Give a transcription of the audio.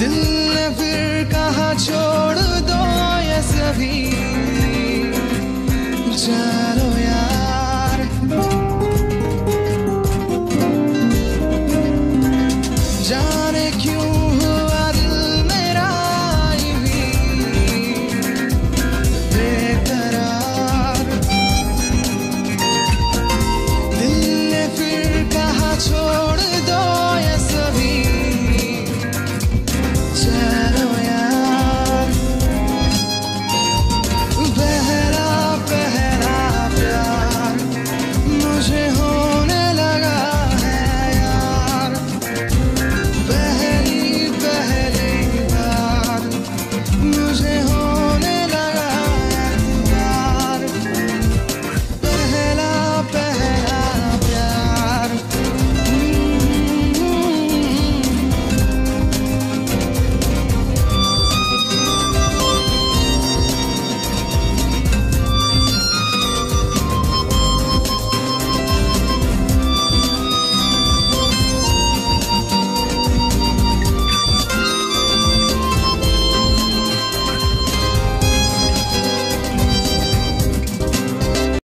दिल ने फिर कहा छोड़ दो ये सभी। जा